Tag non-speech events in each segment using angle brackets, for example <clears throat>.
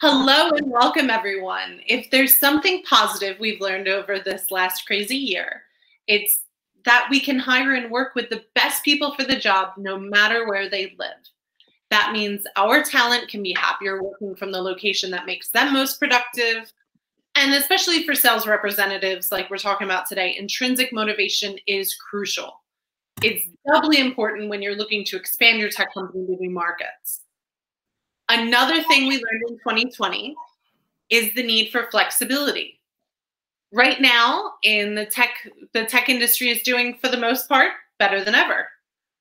Hello and welcome, everyone. If there's something positive we've learned over this last crazy year, it's that we can hire and work with the best people for the job no matter where they live. That means our talent can be happier working from the location that makes them most productive. And especially for sales representatives, like we're talking about today, intrinsic motivation is crucial. It's doubly important when you're looking to expand your tech company to new markets. Another thing we learned in 2020 is the need for flexibility. Right now, in the tech, the tech industry is doing, for the most part, better than ever.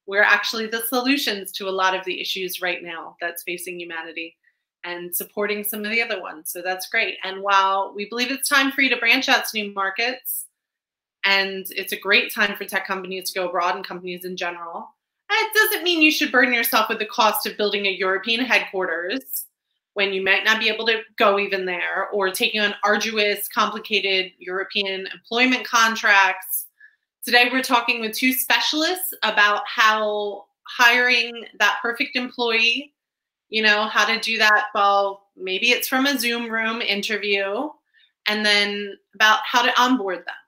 We're actually the solutions to a lot of the issues right now that's facing humanity and supporting some of the other ones. So that's great. And while we believe it's time for you to branch out to new markets, and it's a great time for tech companies to go abroad and companies in general, it doesn't mean you should burden yourself with the cost of building a European headquarters when you might not be able to go even there or taking on arduous, complicated European employment contracts. Today, we're talking with two specialists about how hiring that perfect employee, you know, how to do that. Well, maybe it's from a Zoom room interview, and then about how to onboard them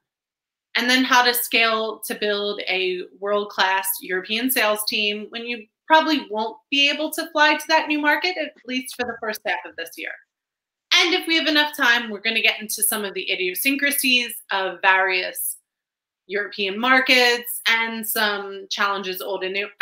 and then how to scale to build a world class European sales team when you probably won't be able to fly to that new market, at least for the first half of this year. And if we have enough time, we're going to get into some of the idiosyncrasies of various European markets and some challenges old and new. <laughs>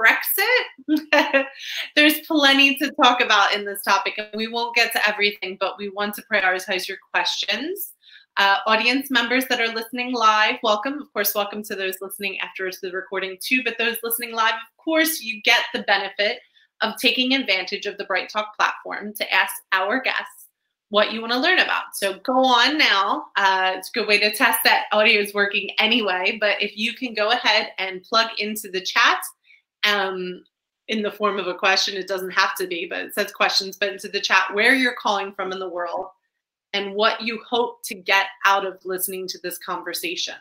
Brexit. <laughs> There's plenty to talk about in this topic, and we won't get to everything, but we want to prioritize your questions. Uh, audience members that are listening live, welcome. Of course, welcome to those listening after the recording too. But those listening live, of course, you get the benefit of taking advantage of the Bright Talk platform to ask our guests what you want to learn about. So go on now. Uh, it's a good way to test that audio is working anyway. But if you can go ahead and plug into the chat um, in the form of a question, it doesn't have to be, but it says questions, but into the chat where you're calling from in the world and what you hope to get out of listening to this conversation.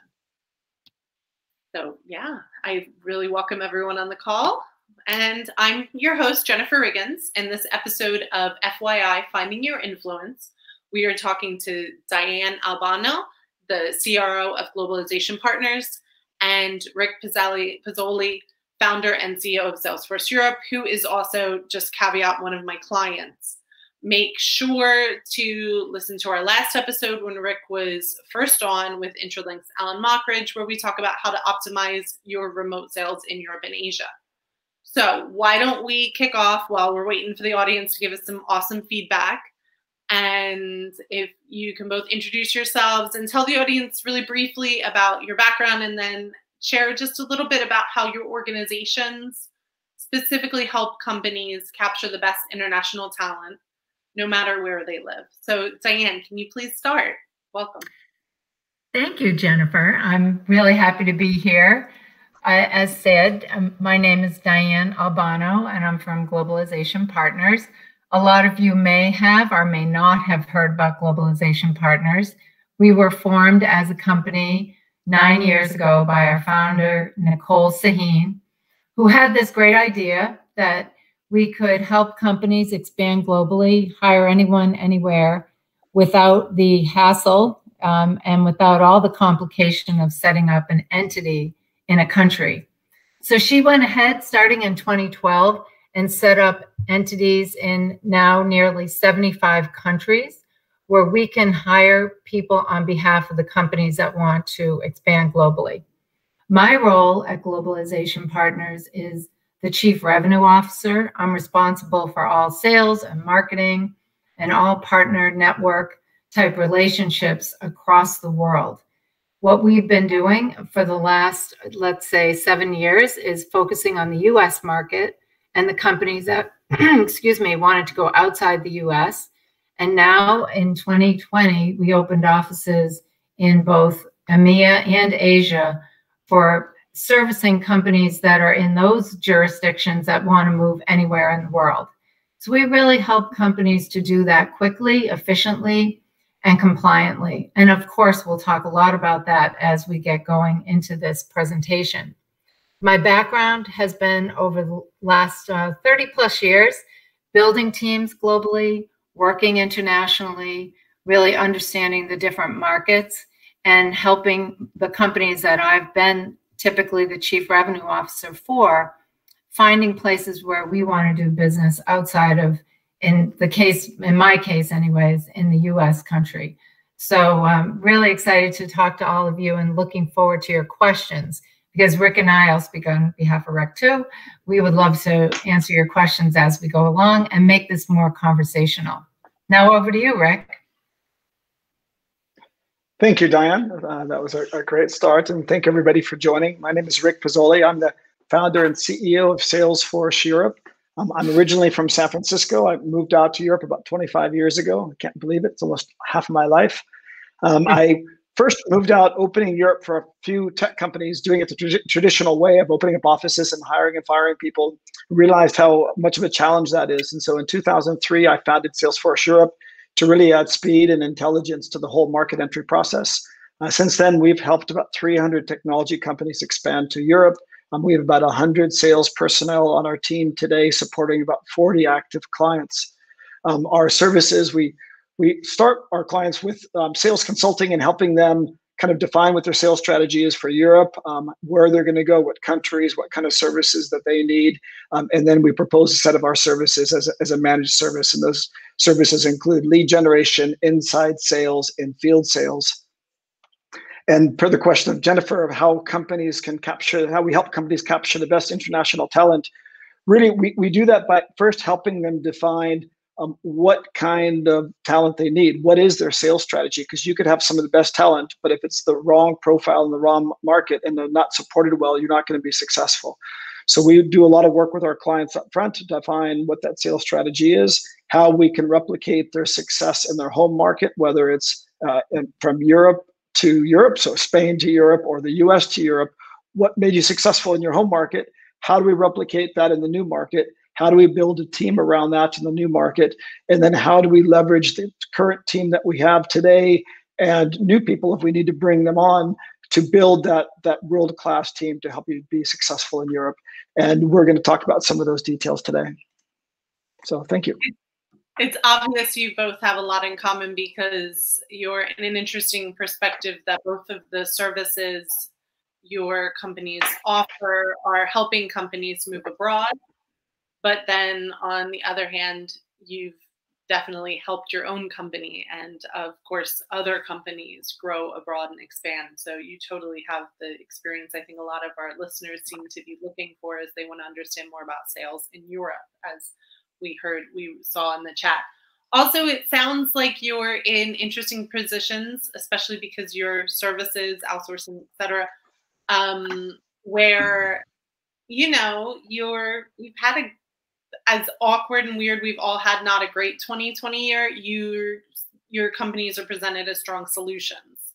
So, yeah, I really welcome everyone on the call. And I'm your host, Jennifer Riggins. In this episode of FYI Finding Your Influence, we are talking to Diane Albano, the CRO of Globalization Partners, and Rick Pozzoli, Pozzoli, founder and CEO of Salesforce Europe, who is also, just caveat, one of my clients make sure to listen to our last episode when Rick was first on with Intralink's Alan Mockridge, where we talk about how to optimize your remote sales in Europe and Asia. So, why don't we kick off while we're waiting for the audience to give us some awesome feedback? And if you can both introduce yourselves and tell the audience really briefly about your background, and then share just a little bit about how your organizations specifically help companies capture the best international talent no matter where they live. So, Diane, can you please start? Welcome. Thank you, Jennifer. I'm really happy to be here. I, as said, um, my name is Diane Albano, and I'm from Globalization Partners. A lot of you may have or may not have heard about Globalization Partners. We were formed as a company nine years ago by our founder, Nicole Sahin, who had this great idea that we could help companies expand globally, hire anyone, anywhere, without the hassle um, and without all the complication of setting up an entity in a country. So she went ahead starting in 2012 and set up entities in now nearly 75 countries where we can hire people on behalf of the companies that want to expand globally. My role at Globalization Partners is the chief revenue officer. I'm responsible for all sales and marketing and all partner network type relationships across the world. What we've been doing for the last, let's say, seven years is focusing on the US market and the companies that, <clears throat> excuse me, wanted to go outside the US. And now in 2020, we opened offices in both EMEA and Asia for servicing companies that are in those jurisdictions that want to move anywhere in the world. So we really help companies to do that quickly, efficiently, and compliantly. And of course, we'll talk a lot about that as we get going into this presentation. My background has been over the last uh, 30 plus years building teams globally, working internationally, really understanding the different markets, and helping the companies that I've been typically the chief revenue officer for, finding places where we want to do business outside of, in the case, in my case, anyways, in the US country. So I'm um, really excited to talk to all of you and looking forward to your questions because Rick and I, I'll speak on behalf of Rick too, we would love to answer your questions as we go along and make this more conversational. Now over to you, Rick. Thank you, Diane. Uh, that was a, a, great start, and thank everybody for joining. My name is Rick Pozzoli. I'm the founder and CEO of Salesforce Europe. Um, I'm originally from San Francisco. I moved out to Europe about 25 years ago. I can't believe it. It's almost half of my life. Um, I first moved out opening Europe for a few tech companies, doing it the tra- traditional way of opening up offices and hiring and firing people. Realized how much of a challenge that is. And so in 2003, I founded Salesforce Europe to really add speed and intelligence to the whole market entry process. Uh, since then, we've helped about 300 technology companies expand to Europe. Um, we have about 100 sales personnel on our team today, supporting about 40 active clients. Um, our services, we we start our clients with um, sales consulting and helping them kind of define what their sales strategy is for Europe, um, where they're going to go, what countries, what kind of services that they need. Um, and then we propose a set of our services as a, as a managed service. And those services include lead generation, inside sales, and field sales. And per the question of Jennifer of how companies can capture, how we help companies capture the best international talent, really we, we do that by first helping them define um, what kind of talent they need. What is their sales strategy? Because you could have some of the best talent, but if it's the wrong profile in the wrong market and they're not supported well, you're not going to be successful. So we do a lot of work with our clients up front to define what that sales strategy is, how we can replicate their success in their home market, whether it's uh, from Europe to Europe, so Spain to Europe or the US to Europe. What made you successful in your home market? How do we replicate that in the new market? How do we build a team around that in the new market? And then how do we leverage the current team that we have today and new people if we need to bring them on to build that that world class team to help you be successful in Europe? And we're going to talk about some of those details today. So thank you. It's obvious you both have a lot in common because you're in an interesting perspective that both of the services your companies offer are helping companies move abroad but then on the other hand, you've definitely helped your own company and of course other companies grow abroad and expand. So you totally have the experience i think a lot of our listeners seem to be looking for as they want to understand more about sales in europe as we heard we saw in the chat. Also it sounds like you're in interesting positions especially because your services outsourcing etc um, where you know you're you've had a as awkward and weird we've all had not a great 2020 year, you your companies are presented as strong solutions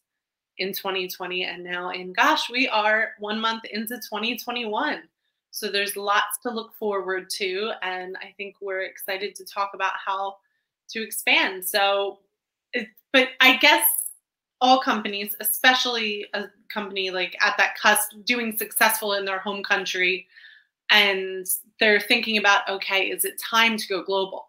in 2020 and now in gosh, we are 1 month into 2021. So there's lots to look forward to and I think we're excited to talk about how to expand. So but I guess all companies, especially a company like at that cusp doing successful in their home country, and they're thinking about okay is it time to go global?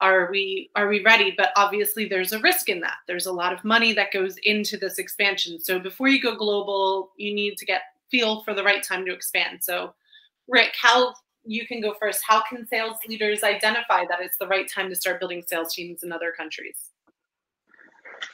Are we are we ready? But obviously there's a risk in that. There's a lot of money that goes into this expansion. So before you go global you need to get feel for the right time to expand. So rick how you can go first. How can sales leaders identify that it's the right time to start building sales teams in other countries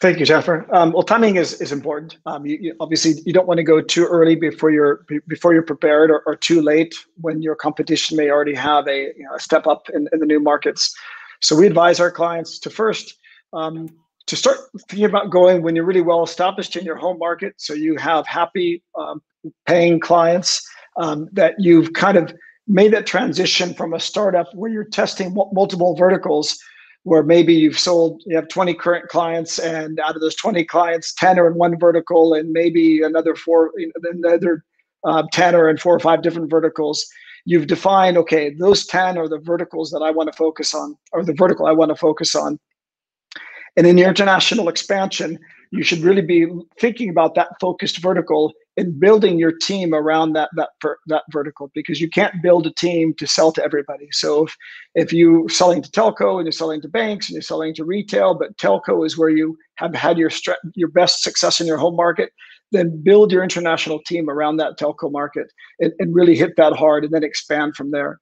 Thank you, Jennifer. Um, well, timing is is important. Um, you, you, obviously you don't want to go too early before you're before you're prepared, or, or too late when your competition may already have a, you know, a step up in, in the new markets. So we advise our clients to first um, to start thinking about going when you're really well established in your home market. So you have happy um, paying clients um, that you've kind of made that transition from a startup where you're testing multiple verticals where maybe you've sold you have 20 current clients and out of those 20 clients 10 are in one vertical and maybe another four another uh, 10 are in four or five different verticals. You've defined okay those 10 are the verticals that i want to focus on or the vertical i want to focus on. And in your international expansion you should really be thinking about that focused vertical in building your team around that that that vertical because you can't build a team to sell to everybody. So if if you're selling to telco and you're selling to banks and you're selling to retail, but telco is where you have had your your best success in your home market, then build your international team around that telco market and, and really hit that hard and then expand from there.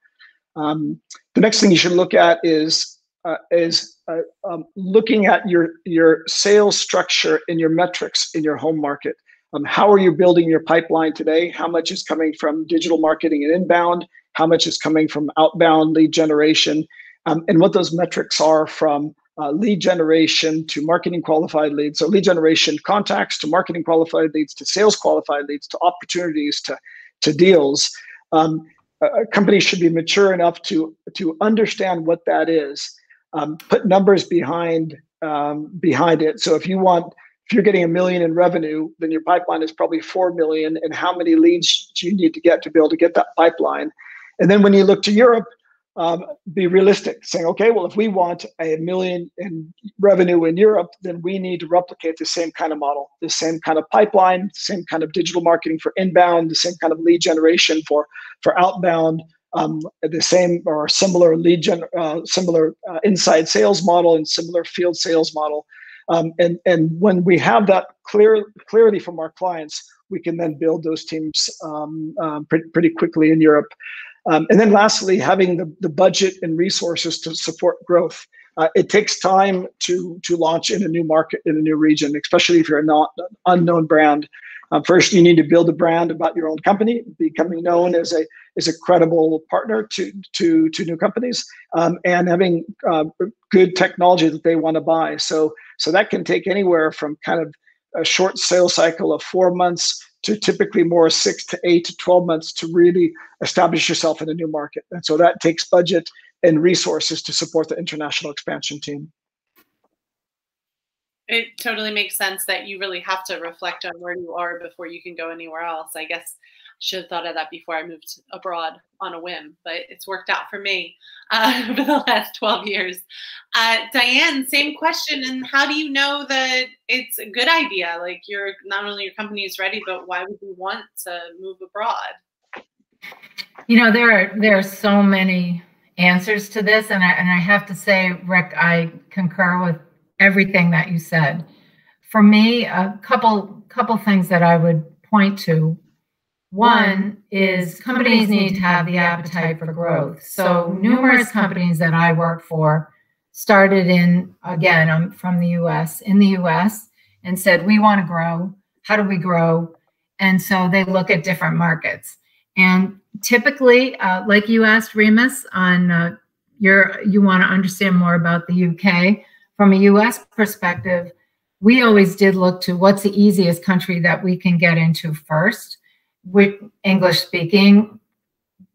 Um, the next thing you should look at is uh, is uh, um, looking at your your sales structure and your metrics in your home market. Um, how are you building your pipeline today? How much is coming from digital marketing and inbound? How much is coming from outbound lead generation? Um, and what those metrics are from uh, lead generation to marketing qualified leads. So lead generation contacts to marketing qualified leads to sales qualified leads to opportunities to, to deals. Um, a company should be mature enough to, to understand what that is, um, put numbers behind um, behind it. So if you want if you're getting a million in revenue, then your pipeline is probably four million. And how many leads do you need to get to be able to get that pipeline? And then when you look to Europe, um, be realistic, saying, okay, well, if we want a million in revenue in Europe, then we need to replicate the same kind of model, the same kind of pipeline, the same kind of digital marketing for inbound, the same kind of lead generation for for outbound, um, the same or similar lead gen, uh, similar uh, inside sales model and similar field sales model. Um, and, and when we have that clear clarity from our clients, we can then build those teams um, um, pretty, pretty quickly in Europe. Um, and then lastly, having the, the budget and resources to support growth. Uh, it takes time to to launch in a new market in a new region, especially if you're not unknown brand. Um, first, you need to build a brand about your own company, becoming known as a as a credible partner to to to new companies, um, and having uh, good technology that they want to buy. So so that can take anywhere from kind of a short sales cycle of four months to typically more six to eight to 12 months to really establish yourself in a new market. And so that takes budget and resources to support the international expansion team. It totally makes sense that you really have to reflect on where you are before you can go anywhere else. I guess should have thought of that before I moved abroad on a whim, but it's worked out for me uh, <laughs> over the last 12 years. Uh, Diane, same question. And how do you know that it's a good idea? Like you're not only your company is ready, but why would you want to move abroad? You know, there are there are so many answers to this, and I and I have to say, Rick, I concur with everything that you said. For me, a couple couple things that I would point to one is companies need to have the appetite for growth. So, numerous companies that I work for started in, again, I'm from the US, in the US, and said, We want to grow. How do we grow? And so they look at different markets. And typically, uh, like you asked Remus on uh, your, you want to understand more about the UK. From a US perspective, we always did look to what's the easiest country that we can get into first with English speaking,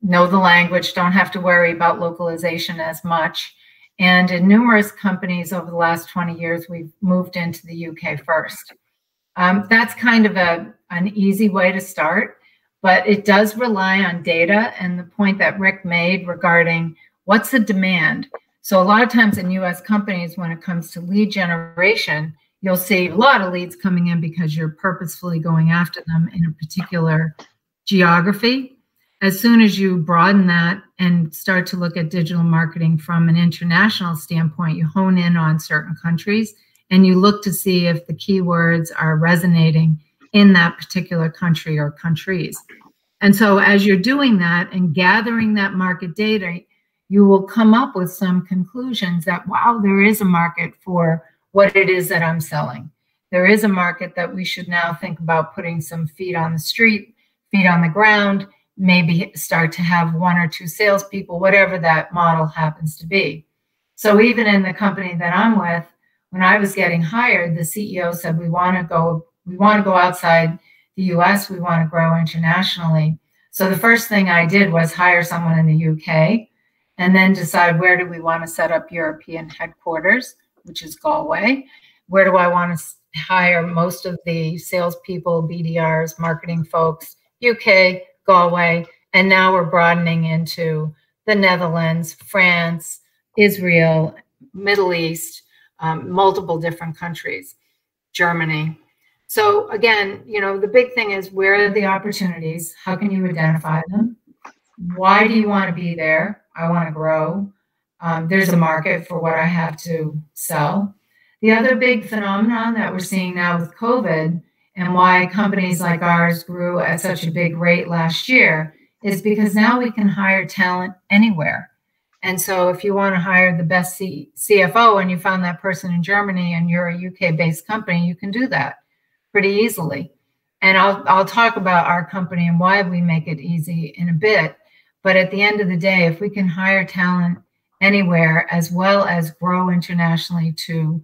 know the language, don't have to worry about localization as much. And in numerous companies over the last 20 years, we've moved into the UK first. Um, that's kind of a, an easy way to start, but it does rely on data and the point that Rick made regarding what's the demand. So a lot of times in US companies, when it comes to lead generation, you'll see a lot of leads coming in because you're purposefully going after them in a particular geography. As soon as you broaden that and start to look at digital marketing from an international standpoint, you hone in on certain countries and you look to see if the keywords are resonating in that particular country or countries. And so, as you're doing that and gathering that market data, you will come up with some conclusions that, wow, there is a market for what it is that I'm selling. There is a market that we should now think about putting some feet on the street, feet on the ground, maybe start to have one or two salespeople, whatever that model happens to be. So even in the company that I'm with, when I was getting hired, the CEO said, we want to go, we want to go outside the US, we want to grow internationally. So the first thing I did was hire someone in the UK and then decide where do we want to set up European headquarters which is Galway. Where do I want to hire most of the salespeople, BDRs, marketing folks? UK, Galway, and now we're broadening into the Netherlands, France, Israel, Middle East, um, multiple different countries, Germany. So again, you know, the big thing is where are the opportunities? How can you identify them? Why do you want to be there? I want to grow. Um, there's a market for what I have to sell. The other big phenomenon that we're seeing now with COVID and why companies like ours grew at such a big rate last year is because now we can hire talent anywhere. And so if you want to hire the best C- CFO and you found that person in Germany and you're a UK based company, you can do that pretty easily. And I'll, I'll talk about our company and why we make it easy in a bit. But at the end of the day, if we can hire talent anywhere as well as grow internationally to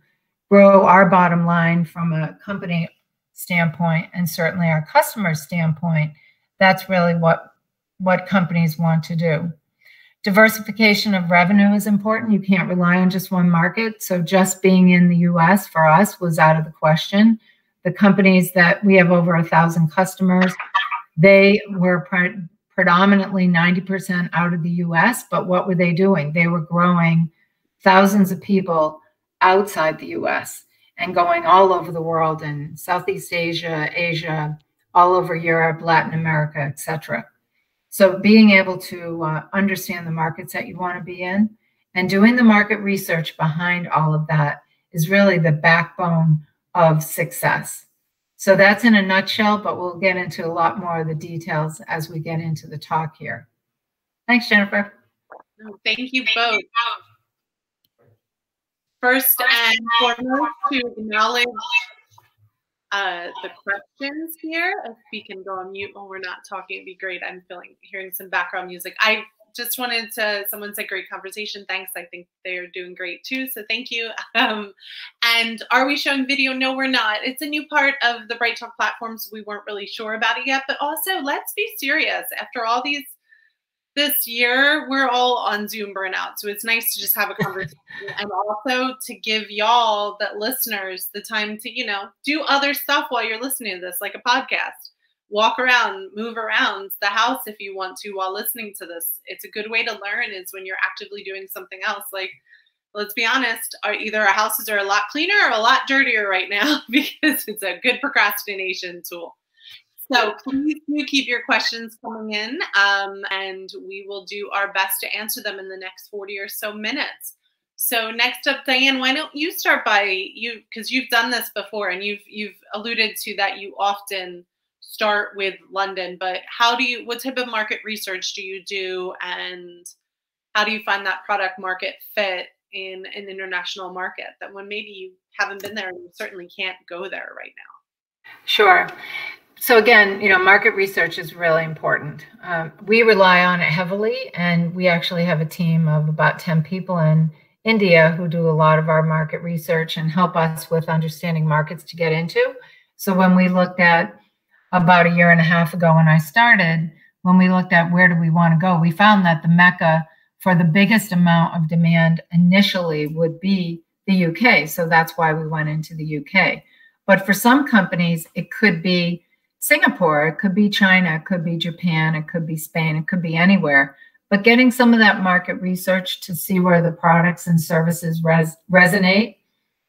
grow our bottom line from a company standpoint and certainly our customer standpoint, that's really what what companies want to do. Diversification of revenue is important. You can't rely on just one market. So just being in the US for us was out of the question. The companies that we have over a thousand customers, they were pre- predominantly 90% out of the US, but what were they doing? They were growing thousands of people outside the US and going all over the world in Southeast Asia, Asia, all over Europe, Latin America, etc. So being able to uh, understand the markets that you want to be in and doing the market research behind all of that is really the backbone of success. So that's in a nutshell, but we'll get into a lot more of the details as we get into the talk here. Thanks, Jennifer. thank you both. First and foremost, to acknowledge uh, the questions here. If we can go on mute when we're not talking, it'd be great. I'm feeling hearing some background music. I just wanted to. Someone said great conversation. Thanks. I think they are doing great too. So thank you. <laughs> Um, and are we showing video? No, we're not. It's a new part of the BrightTalk platform, so we weren't really sure about it yet. But also, let's be serious. After all these this year we're all on Zoom burnout. So it's nice to just have a <laughs> conversation and also to give y'all the listeners the time to, you know, do other stuff while you're listening to this, like a podcast. Walk around, move around the house if you want to while listening to this. It's a good way to learn is when you're actively doing something else. Like, let's be honest, our, either our houses are a lot cleaner or a lot dirtier right now <laughs> because it's a good procrastination tool. So please do keep your questions coming in, um, and we will do our best to answer them in the next 40 or so minutes. So next up, Diane, why don't you start by you because you've done this before and you've you've alluded to that you often start with London, but how do you what type of market research do you do and how do you find that product market fit in an international market that when maybe you haven't been there and you certainly can't go there right now? Sure so again, you know, market research is really important. Um, we rely on it heavily, and we actually have a team of about 10 people in India who do a lot of our market research and help us with understanding markets to get into. So when we looked at about a year and a half ago when I started, when we looked at where do we want to go, we found that the mecca for the biggest amount of demand initially would be the UK. So that's why we went into the UK. But for some companies, it could be Singapore, it could be China, it could be Japan, it could be Spain, it could be anywhere. But getting some of that market research to see where the products and services res- resonate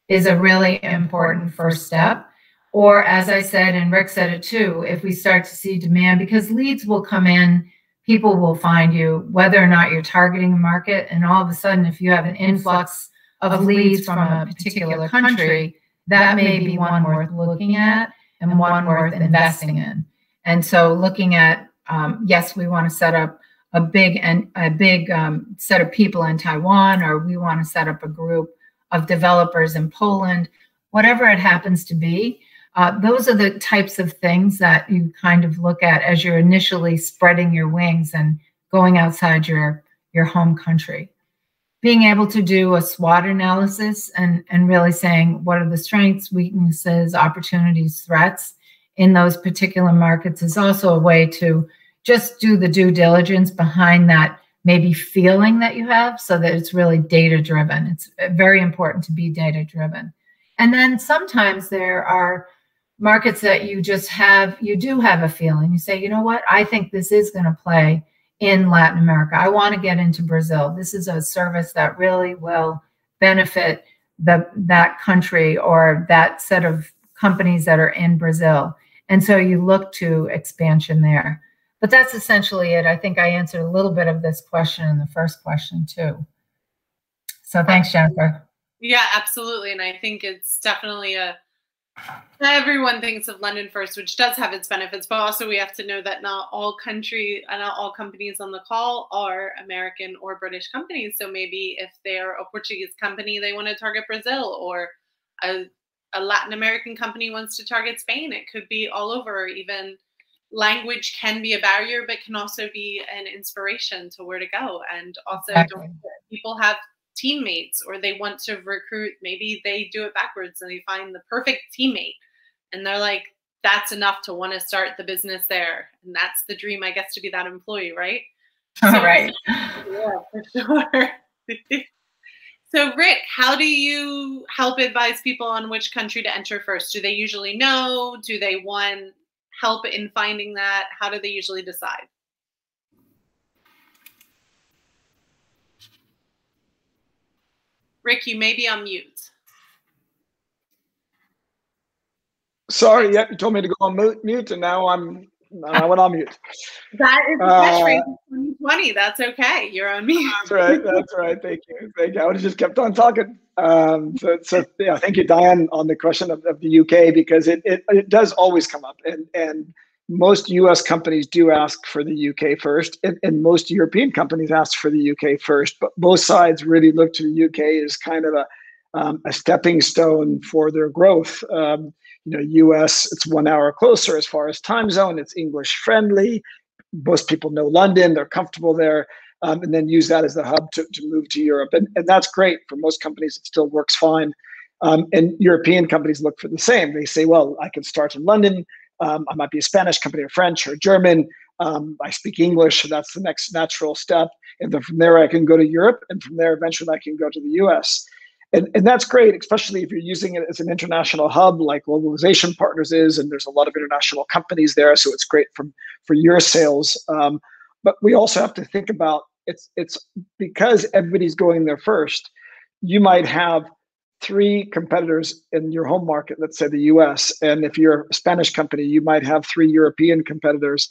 is a really important first step. Or, as I said, and Rick said it too, if we start to see demand, because leads will come in, people will find you, whether or not you're targeting a market. And all of a sudden, if you have an influx of leads from a particular country, that may be one worth looking at and one worth investing in. And so looking at, um, yes, we want to set up a big and a big um, set of people in Taiwan, or we want to set up a group of developers in Poland, whatever it happens to be. Uh, those are the types of things that you kind of look at as you're initially spreading your wings and going outside your your home country being able to do a SWOT analysis and, and really saying what are the strengths, weaknesses, opportunities, threats in those particular markets is also a way to just do the due diligence behind that maybe feeling that you have so that it's really data driven. It's very important to be data driven. And then sometimes there are markets that you just have, you do have a feeling. You say, you know what, I think this is going to play in Latin America. I want to get into Brazil. This is a service that really will benefit the that country or that set of companies that are in Brazil. And so you look to expansion there. But that's essentially it. I think I answered a little bit of this question in the first question too. So thanks, Jennifer. Yeah, absolutely. And I think it's definitely a everyone thinks of London first, which does have its benefits, but also we have to know that not all country and not all companies on the call are American or British companies. So maybe if they're a Portuguese company, they want to target Brazil, or a, a Latin American company wants to target Spain. It could be all over. Even language can be a barrier, but can also be an inspiration to where to go. And also, exactly. people have teammates or they want to recruit maybe they do it backwards and they find the perfect teammate. And they're like that's enough to want to start the business there. And that's the dream i guess to be that employee right? <laughs> So, right. <laughs> Yeah for sure. <laughs> So rick how do you help advise people on which country to enter first? Do they usually know? Do they want help in finding that? How do they usually decide Rick, you may be on mute. Sorry, yeah, you told me to go on mute, and now I'm I went on mute. <laughs> That is uh, catchphrase 2020. That's okay. You're on mute. That's right. That's right. Thank you. Thank you. I would have just kept on talking. Um, so, so yeah, thank you, Diane, on the question of, of the UK because it, it it does always come up, and and most US companies do ask for the UK first, and, and, most European companies ask for the UK first. But both sides really look to the UK as kind of a, um, a stepping stone for their growth. Um, you know, US, it's one hour closer as far as time zone, it's English friendly. Most people know London, they're comfortable there. Um, and then use that as the hub to, to move to Europe. And, and that's great. For most companies, it still works fine. Um, and European companies look for the same. They say, well, I can start in London um, I might be a Spanish company or French or German. Um, I speak English, so that's the next natural step. And then from there, I can go to Europe, and from there, eventually, I can go to the US. And, and that's great, especially if you're using it as an international hub like Globalization Partners is, and there's a lot of international companies there, so it's great from for your sales. Um, but we also have to think about it's it's because everybody's going there first. You might have three competitors in your home market, let's say the US. And if you're a Spanish company, you might have three European competitors.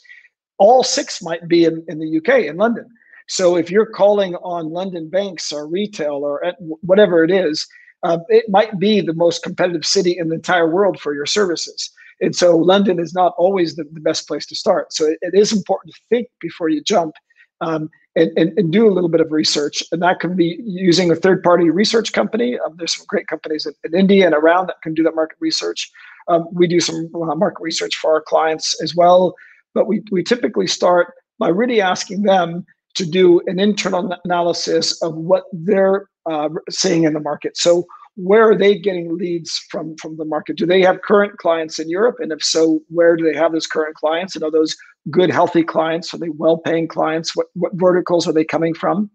All six might be in, in the UK, in London. So if you're calling on London banks or retail or whatever it is, uh, it might be the most competitive city in the entire world for your services. And so London is not always the, the best place to start. So it, it is important to think before you jump. Um, and, and, and, do a little bit of research. And that can be using a third party research company. Um, there's some great companies in, in, India and around that can do that market research. Um, we do some uh, market research for our clients as well. But we, we typically start by really asking them to do an internal analysis of what they're uh, seeing in the market. So where are they getting leads from from the market? Do they have current clients in Europe? And if so, where do they have those current clients? And are those good, healthy clients? Are they well-paying clients? What what verticals are they coming from?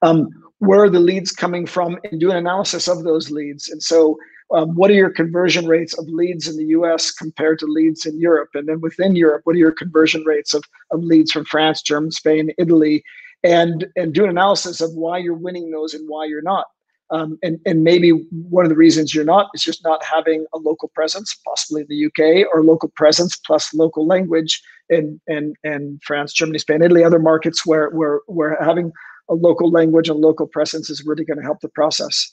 Um, where are the leads coming from? And do an analysis of those leads. And so, um, what are your conversion rates of leads in the U.S. compared to leads in Europe? And then within Europe, what are your conversion rates of of leads from France, Germany, Spain, Italy? And and do an analysis of why you're winning those and why you're not um, and, and maybe one of the reasons you're not is just not having a local presence, possibly in the UK, or local presence plus local language in, in, in France, Germany, Spain, Italy, other markets where, where, where having a local language and local presence is really going to help the process.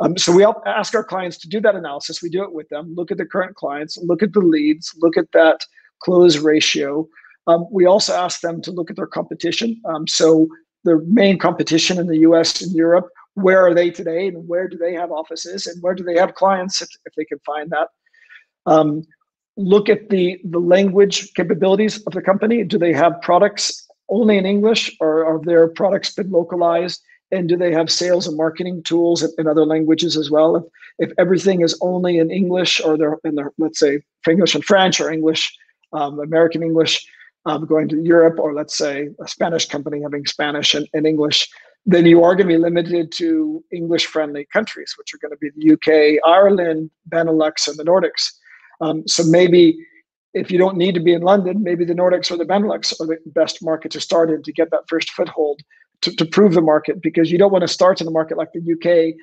Um, so we ask our clients to do that analysis. We do it with them. Look at the current clients, look at the leads, look at that close ratio. Um, we also ask them to look at their competition. Um, so the main competition in the US and Europe where are they today and where do they have offices and where do they have clients if, if they can find that. Um, look at the the language capabilities of the company. Do they have products only in english or are their products been localized? And do they have sales and marketing tools in, other languages as well? If, if everything is only in english or they're in their let's say english and french or english um, american english um, going to europe or let's say a spanish company having spanish and, and english then you are going to be limited to English friendly countries, which are going to be the UK, Ireland, Benelux, and the Nordics. Um, so maybe if you don't need to be in London, maybe the Nordics or the Benelux are the best market to start in to get that first foothold to, to prove the market because you don't want to start in a market like the UK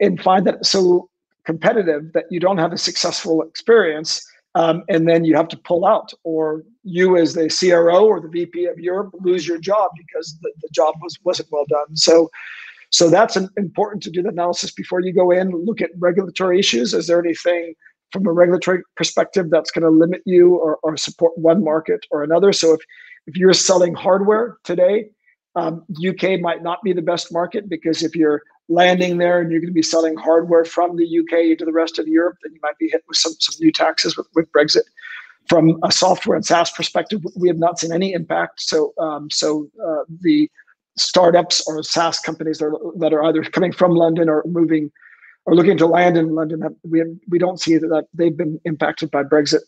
and find that so competitive that you don't have a successful experience um, and then you have to pull out or you as the cro or the vp of europe lose your job because the, the job was, wasn't well done. So so that's an, important to do the analysis before you go in look at regulatory issues. Is there anything from a regulatory perspective that's going to limit you or, or support one market or another? So if, if you're selling hardware today um, uk might not be the best market because if you're landing there and you're going to be selling hardware from the UK to the rest of Europe, then you might be hit with some, some new taxes with, with Brexit. From a software and SaaS perspective, we have not seen any impact. So, um, so uh, the startups or SaaS companies that are, that are either coming from London or moving or looking to land in London, we, have, we don't see that they've been impacted by Brexit.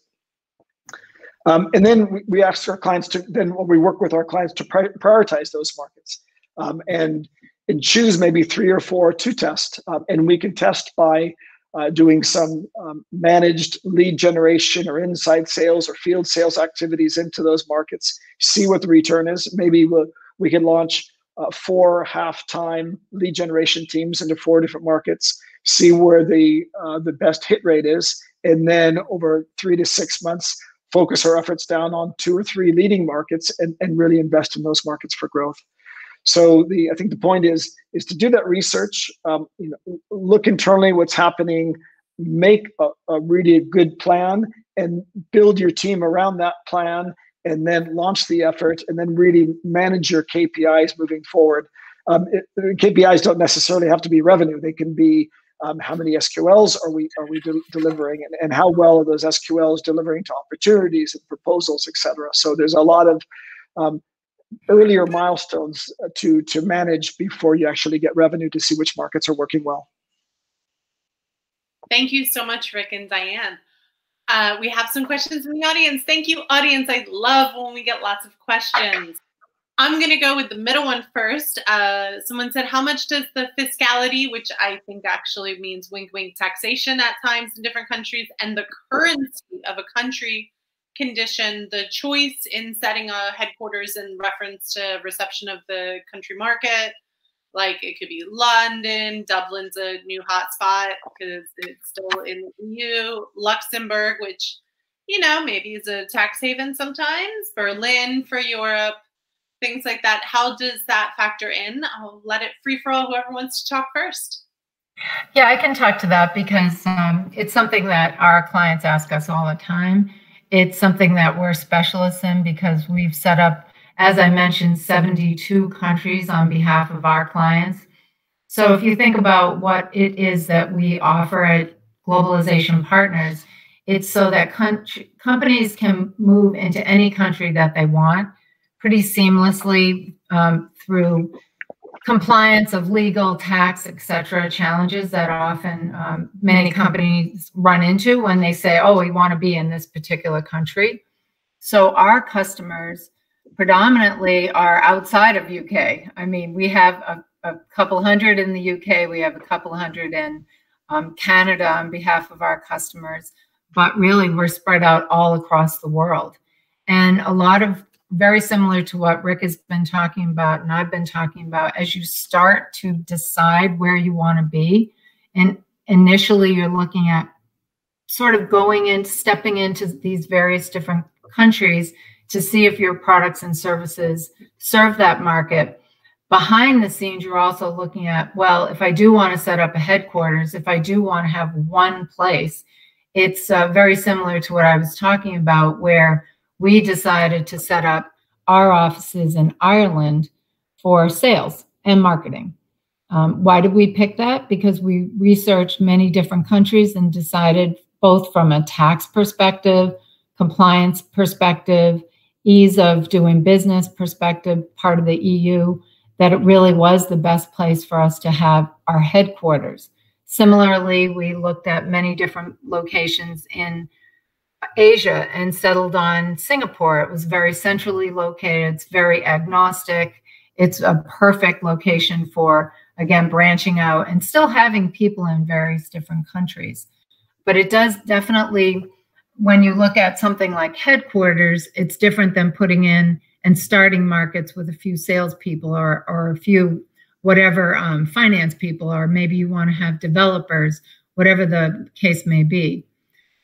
Um, and then we, we ask our clients to, then we work with our clients to prioritize those markets. Um, and and choose maybe three or four to test. Um, and we can test by uh, doing some um, managed lead generation or inside sales or field sales activities into those markets, see what the return is. Maybe we'll, we can launch uh, four half-time lead generation teams into four different markets, see where the uh, the best hit rate is, and then over three to six months, focus our efforts down on two or three leading markets and, and really invest in those markets for growth. So the I think the point is is to do that research, um, you know, look internally what's happening, make a, a really good plan, and build your team around that plan, and then launch the effort, and then really manage your KPIs moving forward. Um, it, KPIs don't necessarily have to be revenue; they can be um, how many SQLs are we are we de- delivering, and, and how well are those SQLs delivering to opportunities and proposals, et cetera. So there's a lot of um, earlier milestones uh, to to manage before you actually get revenue to see which markets are working well. Thank you so much, Rick and Diane. Uh, we have some questions from the audience. Thank you, audience. I love when we get lots of questions. I'm going to go with the middle one first. Uh, someone said, How much does the fiscality, which I think actually means wink wink taxation at times in different countries, and the currency of a country condition the choice in setting a headquarters in reference to reception of the country market. Like it could be London, Dublin's a new hotspot because it's still in the EU, Luxembourg, which, you know, maybe is a tax haven sometimes, Berlin for Europe, things like that. How does that factor in? I'll let it free for all, whoever wants to talk first. Yeah, I can talk to that because um, it's something that our clients ask us all the time. It's something that we're specialists in because we've set up, as I mentioned, 72 countries on behalf of our clients. So if you think about what it is that we offer at Globalization Partners, it's so that companies can move into any country that they want pretty seamlessly um, through compliance of legal, tax, etc. challenges that often um, many companies run into when they say, "Oh, we want to be in this particular country." So our customers predominantly are outside of UK. I mean, we have a, a couple hundred in the UK. We have a couple hundred in um, Canada on behalf of our customers, but really we're spread out all across the world. And a lot of very similar to what Rick has been talking about and I've been talking about, as you start to decide where you want to be, and initially you're looking at sort of going in, stepping into these various different countries to see if your products and services serve that market. Behind the scenes, you're also looking at, well, if I do want to set up a headquarters, if I do want to have one place, it's uh, very similar to what I was talking about, where we decided to set up our offices in Ireland for sales and marketing. Um, why did we pick that? Because we researched many different countries and decided, both from a tax perspective, compliance perspective, ease of doing business perspective, part of the EU, that it really was the best place for us to have our headquarters. Similarly, we looked at many different locations in Asia and settled on Singapore. It was very centrally located, it's very agnostic. It's a perfect location for, again, branching out and still having people in various different countries. But it does definitely, when you look at something like headquarters, it's different than putting in and starting markets with a few salespeople or, or a few whatever um, finance people, or maybe you want to have developers whatever the case may be.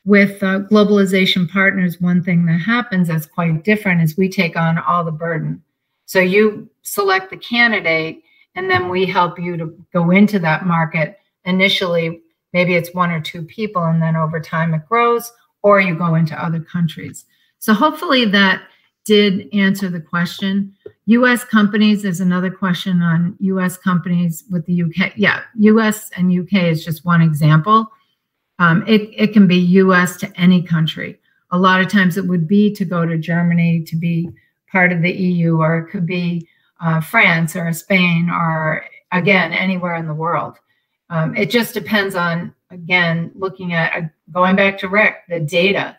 With uh, globalization partners, one thing that happens that's quite different is we take on all the burden. So you select the candidate, and then we help you to go into that market. Initially, maybe it's one or two people, and then over time it grows, or you go into other countries. So hopefully that did answer the question. US companies, there's another question on US companies with the UK. Yeah, US and UK is just one example. Um, it, it can be US to any country. A lot of times it would be to go to Germany to be part of the EU, or it could be uh, France or Spain, or again, anywhere in the world. Um, it just depends on, again, looking at, uh, going back to Rick, the data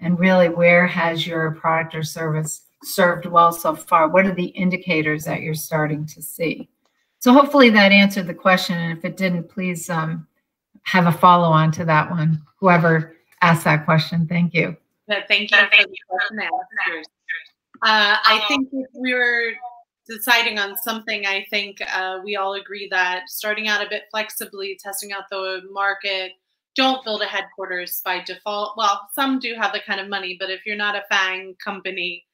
and really where has your product or service served well so far? What are the indicators that you're starting to see? So hopefully that answered the question. And if it didn't, please um, have a follow on to that one, whoever asked that question. Thank you. But thank you for the question. Uh, I think if we were deciding on something, I think uh, we all agree that starting out a bit flexibly, testing out the market, don't build a headquarters by default. Well, some do have the kind of money, but if you're not a FANG company,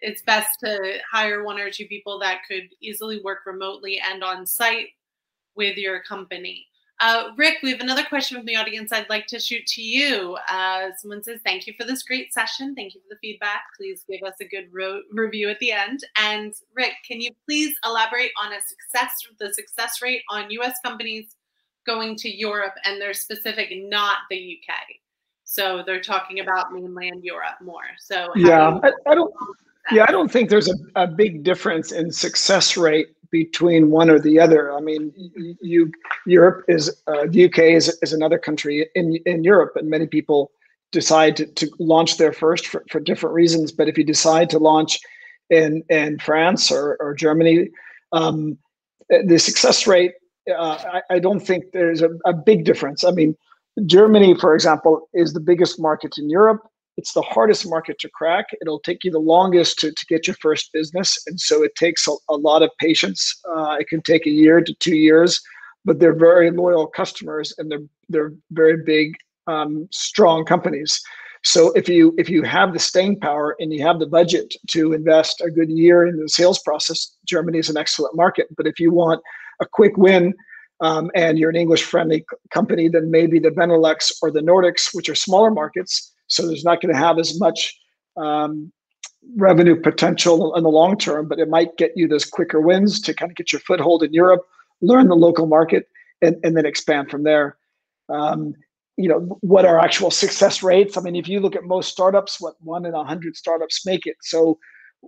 it's best to hire one or two people that could easily work remotely and on site with your company. Uh, Rick, we have another question from the audience I'd like to shoot to you. Uh, someone says, Thank you for this great session. Thank you for the feedback. Please give us a good review at the end. And Rick, can you please elaborate on a success, the success rate on US companies going to Europe and they're specific, not the UK. So they're talking about mainland Europe more. So yeah, I, I, don't. Yeah, I don't think there's a, a big difference in success rate between one or the other. I mean, you Europe is uh, the UK is, is another country in in Europe, and many people decide to, to launch there first for, for different reasons. But if you decide to launch in in France or, or Germany, um, the success rate uh, I, I, don't think there's a, a, big difference. I mean, Germany, for example, is the biggest market in Europe. It's the hardest market to crack. It'll take you the longest to, to get your first business. And so it takes a, a lot of patience. Uh, it can take a year to two years, but they're very loyal customers and they're, they're very big, um, strong companies. So if you if you have the staying power and you have the budget to invest a good year in the sales process, Germany is an excellent market. But if you want a quick win um, and you're an English friendly company, then maybe the Benelux or the Nordics, which are smaller markets, so there's not going to have as much um, revenue potential in the long term, but it might get you those quicker wins to kind of get your foothold in Europe, learn the local market, and, and then expand from there. Um, you know what are actual success rates? I mean, if you look at most startups, what one in a hundred startups make it. So,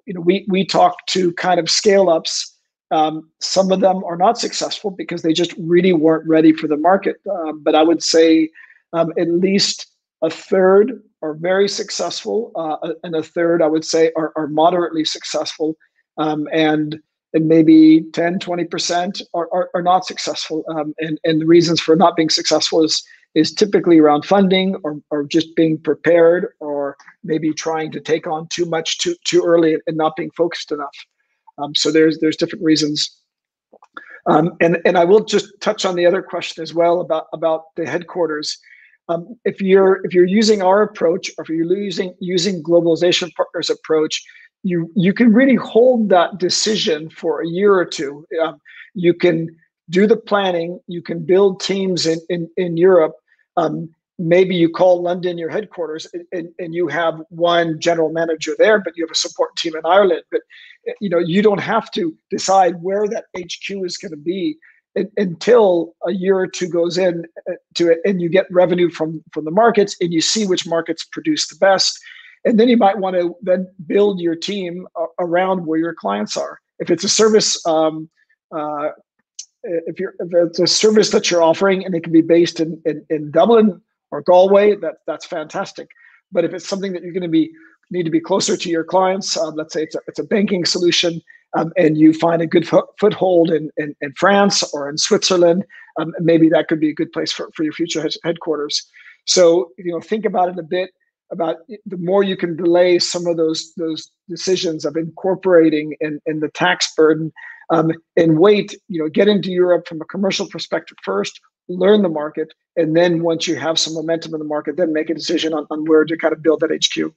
you know, we we talk to kind of scale ups um, some of them are not successful because they just really weren't ready for the market. Um, but I would say um, at least a third are very successful, uh, and a third, I would say, are, are moderately successful. Um, and and maybe 10, 20% are, are, are not successful. Um, and, and the reasons for not being successful is, is typically around funding or, or just being prepared or maybe trying to take on too much too, too early and not being focused enough. Um, so there's there's different reasons. Um, and and I will just touch on the other question as well about about the headquarters. Um, if you're if you're using our approach, or if you're using using globalization partners approach, you you can really hold that decision for a year or two. Um, you can do the planning. You can build teams in in, in Europe. Um, maybe you call London your headquarters and, and you have one general manager there, but you have a support team in Ireland. But you know, you don't have to decide where that HQ is going to be until a year or two goes in uh, to it and you get revenue from from the markets and you see which markets produce the best and then you might want to then build your team around where your clients are if it's a service um, uh, if you're if it's a service that you're offering and it can be based in, in, in dublin or Galway, that that's fantastic. But if it's something that you're going to be need to be closer to your clients, um, let's say it's a, it's a banking solution, um, and you find a good fo- foothold in, in, in, France or in Switzerland, um, maybe that could be a good place for, for your future headquarters. So you know, think about it a bit. About the more you can delay some of those those decisions of incorporating and, and the tax burden, um, and wait, you know, get into Europe from a commercial perspective first, learn the market, and then once you have some momentum in the market, then make a decision on, on where to kind of build that HQ.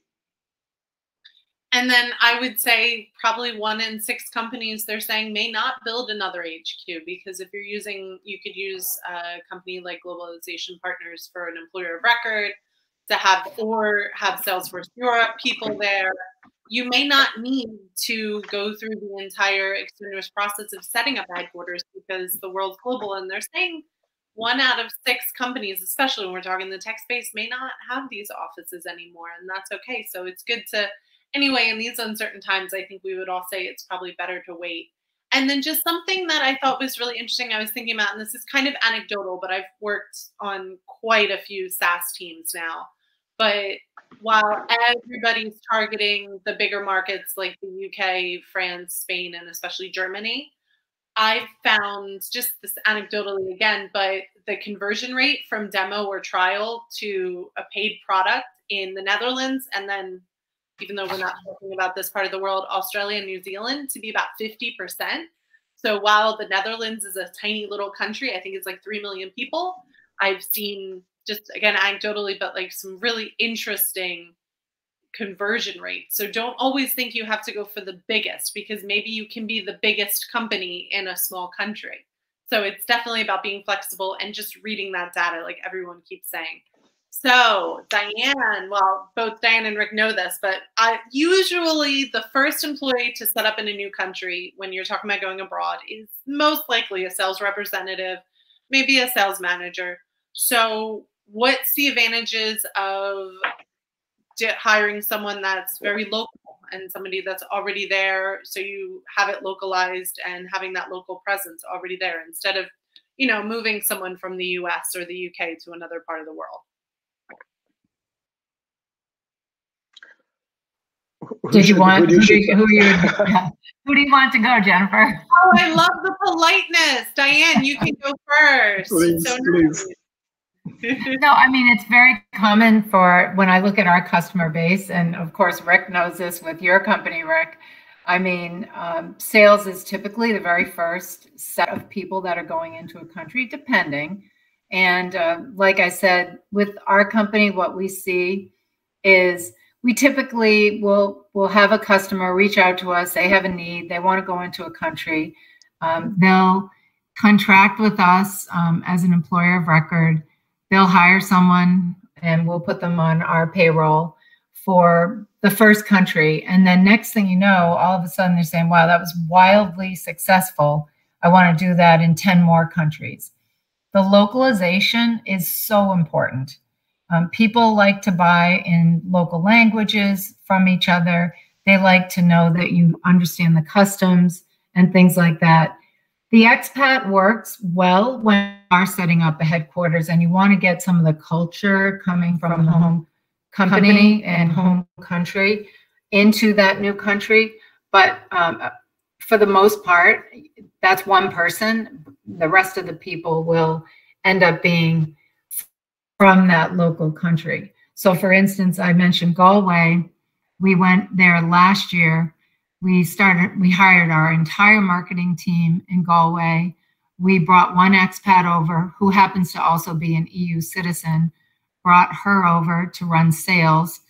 And then I would say probably one in six companies they're saying may not build another HQ because if you're using, you could use a company like Globalization Partners for an employer of record to have, or have Sales Force Europe people there. You may not need to go through the entire extraneous process of setting up headquarters because the world's global and they're saying one out of six companies, especially when we're talking the tech space, may not have these offices anymore. And that's okay. So it's good to anyway, in these uncertain times, I think we would all say it's probably better to wait. And then just something that I thought was really interesting, I was thinking about, and this is kind of anecdotal, but I've worked on quite a few SaaS teams now. But while everybody's targeting the bigger markets like the UK, France, Spain, and especially Germany, I've found just this anecdotally again, but the conversion rate from demo or trial to a paid product in the Netherlands and then even though we're not talking about this part of the world, Australia and New Zealand to be about 50%. So while the Netherlands is a tiny little country, I think it's like 3 million people, I've seen just again anecdotally, but like some really interesting conversion rates. So don't always think you have to go for the biggest because maybe you can be the biggest company in a small country. So it's definitely about being flexible and just reading that data, like everyone keeps saying. So, Diane, well, both Diane and Rick know this, but I usually the first employee to set up in a new country when you're talking about going abroad is most likely a sales representative, maybe a sales manager. So, what's the advantages of hiring someone that's very local and somebody that's already there so you have it localized and having that local presence already there instead of you know moving someone from the US or the UK to another part of the world Did you want who, do you, who, you, <laughs> who do you want to go, Jennifer? Oh, I love the politeness, Diane. You can go first. Please, so please. <laughs> no, I mean it's very common for when I look at our customer base, and of course Rick knows this with your company, Rick. I mean, um, sales is typically the very first set of people that are going into a country, depending. And uh, like I said, with our company, what we see is we typically will will have a customer reach out to us. They have a need. They want to go into a country. Um, they'll contract with us um, as an employer of record. They'll hire someone, and we'll put them on our payroll for the first country. And then next thing you know, all of a sudden they're saying, "Wow, that was wildly successful. I want to do that in ten more countries." The localization is so important um, people like to buy in local languages from each other. They like to know that you understand the customs and things like that. The expat works well when you are setting up a headquarters and you want to get some of the culture coming from, the home company, company and home country into that new country. But um, for the most part, that's one person. The rest of the people will end up being from that local country. So, for instance, I mentioned Galway. We went there last year. We started, we hired our entire marketing team in Galway. We brought one expat over who happens to also be an EU citizen, brought her over to run sales.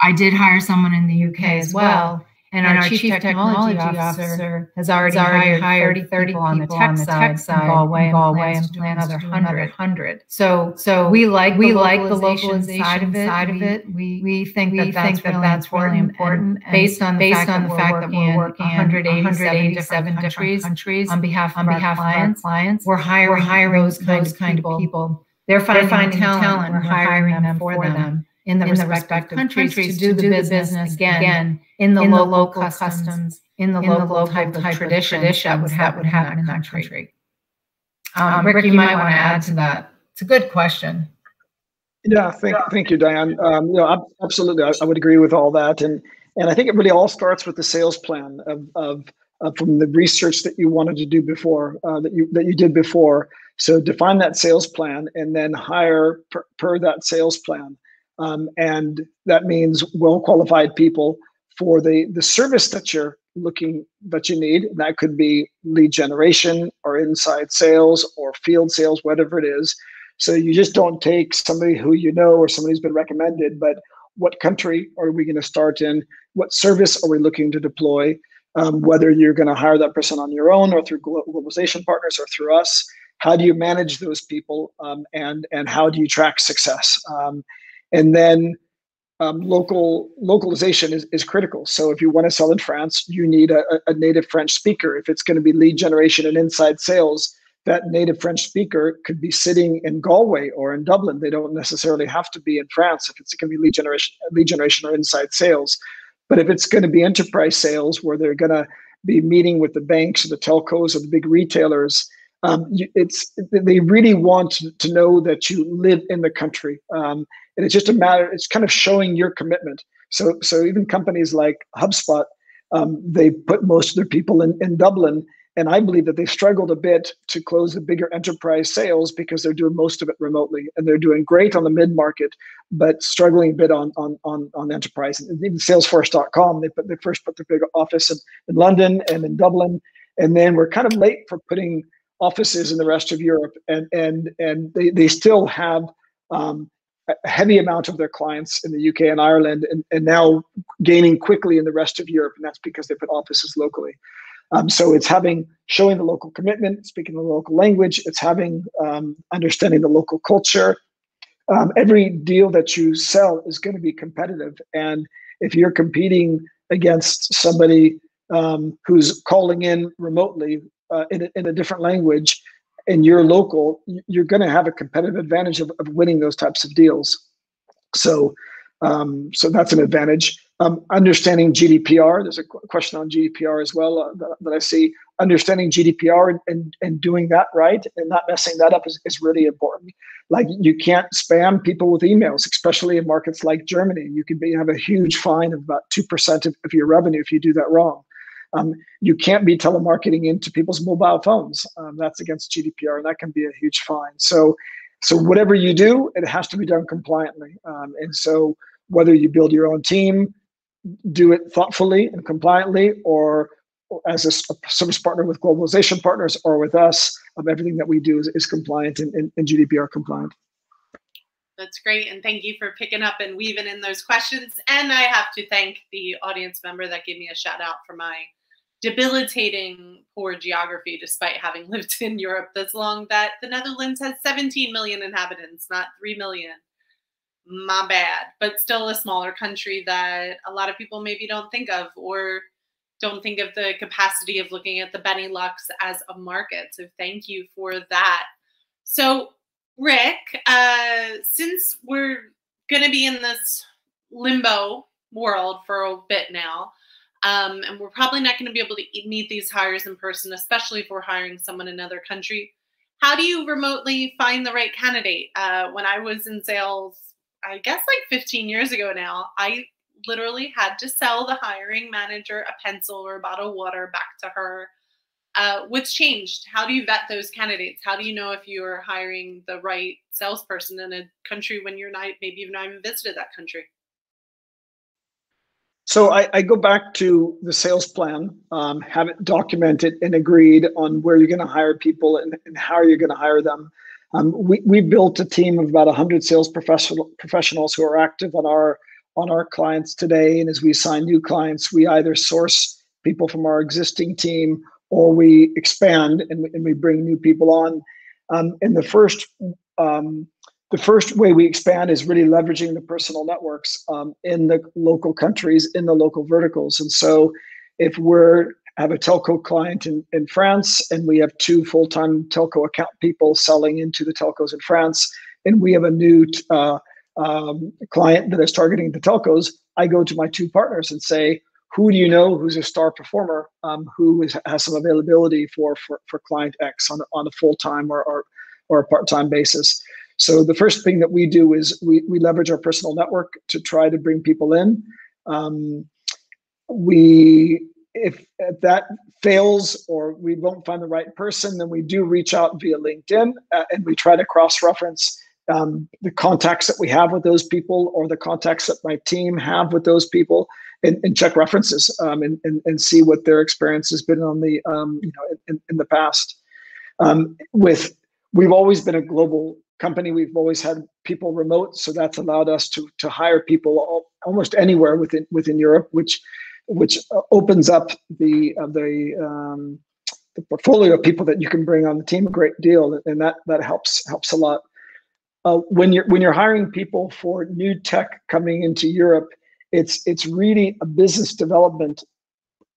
I did hire someone in the UK as well. And, and our, our, chief, chief technology, technology, officer has already, has already hired 30, 30 people, on the tech, on the tech side, Galway, and Galway and plans another 100. 100. So, so we like we the like the localization side of it. Side of it. We we think we that that's, think that really that's important, really important based on the based fact on the fact that we're working in 187, different countries, countries on behalf on behalf of our clients. We're hiring, we're hiring those, those kind of people. They're finding, They're finding talent, talent. We're hiring them for them in the, in respective, respective countries, countries, to do, to do the, business, business again, again, in the in local, local customs, customs, in the in local, local type, of tradition that would, ha- would happen in that country. country. Um, um, Rick, Rick, you, might, want to add to that. It's a good question. Yeah, thank, thank you, Diane. Um, you know, absolutely, I, I, would agree with all that, and and I think it really all starts with the sales plan of, of, of from the research that you wanted to do before uh, that you that you did before. So define that sales plan, and then hire per, per that sales plan. Um, and that means well qualified people for the, the service that you're looking that you need. That could be lead generation or inside sales or field sales, whatever it is. So you just don't take somebody who you know or somebody who's been recommended, but what country are we going to start in? What service are we looking to deploy? Um, whether you're going to hire that person on your own or through globalization partners or through us, how do you manage those people um, and and how do you track success? Um, and then um, local localization is, is critical. So if you want to sell in France, you need a, a native French speaker. If it's going to be lead generation and inside sales, that native French speaker could be sitting in Galway or in Dublin. They don't necessarily have to be in France if it's going to be lead generation, lead generation or inside sales. But if it's going to be enterprise sales where they're going to be meeting with the banks or the telcos or the big retailers, um, it's they really want to know that you live in the country. Um, and it's just a matter it's kind of showing your commitment so so even companies like hubspot um, they put most of their people in, in dublin and i believe that they've struggled a bit to close the bigger enterprise sales because they're doing most of it remotely and they're doing great on the mid-market but struggling a bit on on on, on enterprise and even salesforce.com they put they first put their big office in, in london and in dublin and then we're kind of late for putting offices in the rest of europe and and and they, they still have um, a heavy amount of their clients in the UK and Ireland, and, and now gaining quickly in the rest of Europe, and that's because they put offices locally. Um, so it's having showing the local commitment, speaking the local language. It's having um, understanding the local culture. Um, every deal that you sell is going to be competitive, and if you're competing against somebody um, who's calling in remotely uh, in, a, in a different language, and you're local, you're going to have a competitive advantage of, of winning those types of deals. So, um, so that's an advantage. Um, understanding GDPR, there's a question on GDPR as well uh, that, that, I see. Understanding GDPR and, and, and doing that right and not messing that up is, is really important. Like you can't spam people with emails, especially in markets like Germany. You can be, have a huge fine of about 2% of, of your revenue if you do that wrong. Um, you can't be telemarketing into people's mobile phones. Um, that's against GDPR, and that can be a huge fine. So, so whatever you do, it has to be done compliantly. Um, and so, whether you build your own team, do it thoughtfully and compliantly, or as a, service partner with globalization partners or with us, um, everything that we do is, is compliant and, and, and GDPR compliant. That's great. And thank you for picking up and weaving in those questions. And I have to thank the audience member that gave me a shout out for my debilitating poor geography despite having <laughs> lived in Europe this long that the Netherlands has 17 million inhabitants, not 3 million. My bad, but still a smaller country that a lot of people maybe don't think of or don't think of the capacity of looking at the Benelux as a market. So thank you for that. So, Rick, uh, since we're going to be in this limbo world for a bit now, um, and we're probably not going to be able to meet these hires in person, especially if we're hiring someone in another country. How do you remotely find the right candidate? Uh, when I was in sales, I guess like 15 years ago now, I literally had to sell the hiring manager a pencil or a bottle of water back to her. Uh, what's changed? How do you vet those candidates? How do you know if you're hiring the right salesperson in a country when you're not maybe you've not even visited that country? So I, I, go back to the sales plan, um, have it documented and agreed on where you're going to hire people and, and how you're going to hire them. Um, we, we built a team of about 100 sales professional, professionals who are active on our on our clients today. And as we sign new clients, we either source people from our existing team or we expand and, and we bring new people on. Um, in the first um, the first way we expand is really leveraging the personal networks um, in the local countries, in the local verticals. And so if we're have a telco client in, in France and we have two full-time telco account people selling into the telcos in France, and we have a new uh, um, client that is targeting the telcos, I go to my two partners and say, who do you know who's a star performer um, who is, has some availability for, for, for client X on, on a full-time or, or, or a part-time basis? So the first thing that we do is we, we leverage our personal network to try to bring people in. Um, we if, if that fails or we won't find the right person, then we do reach out via LinkedIn uh, and we try to cross-reference um, the contacts that we have with those people or the contacts that my team have with those people and, and check references um, and, and, and see what their experience has been on the um, you know in, in the past. Um, with we've always been a global company. We've always had people remote, so that's allowed us to to hire people all, almost anywhere within within Europe, which which uh, opens up the uh, the um, the portfolio of people that you can bring on the team a great deal, and that that helps helps a lot. Uh, when you're when you're hiring people for new tech coming into Europe, it's it's really a business development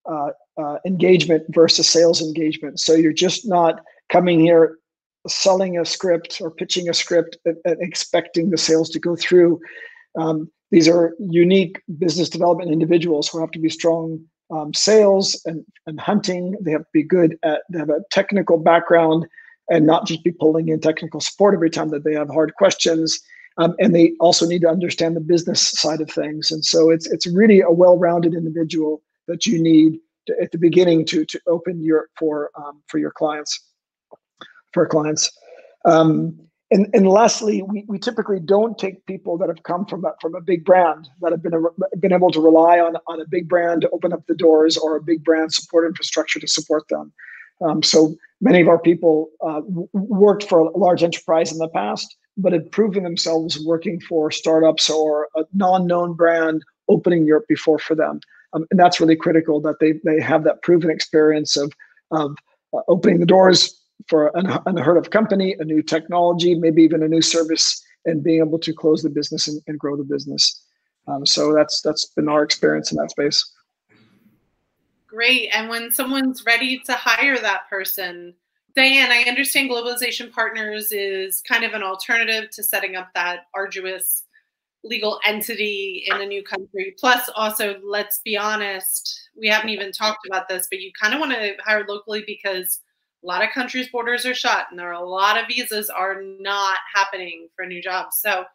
uh, uh, engagement versus sales engagement. So you're just not coming here selling a script or pitching a script and, and expecting the sales to go through. Um, these are unique business development individuals who have to be strong um, sales and, and hunting. They have to be good at, they have a technical background and not just be pulling in technical support every time that they have hard questions. Um, and they also need to understand the business side of things. And so it's it's really a well-rounded individual that you need to, at the beginning to to open your for um, for your clients for clients. Um, and, and lastly, we, we typically don't take people that have come from a, from a big brand that have been a, been able to rely on, on a big brand to open up the doors or a big brand support infrastructure to support them. Um, so many of our people uh, worked for a large enterprise in the past, but had proven themselves working for startups or a non-known brand opening Europe before for them. Um, and that's really critical that they they have that proven experience of of uh, opening the doors for an unheard of company, a new technology, maybe even a new service, and being able to close the business and, and grow the business. Um, so that's that's been our experience in that space. Great. And when someone's ready to hire that person, Diane, I understand Globalization Partners is kind of an alternative to setting up that arduous legal entity in a new country. Plus, also, let's be honest, we haven't even talked about this, but you kind of want to hire locally because a lot of countries' borders are shut, and there are a lot of visas are not happening for new jobs. So,